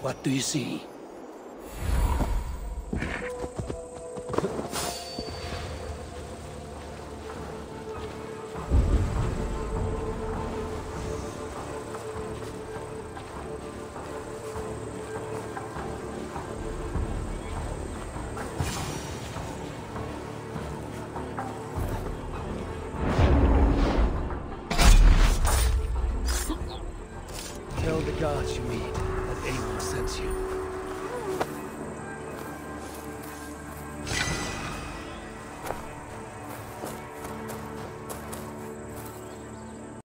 What do you see? Tell the gods you meet that Amon you.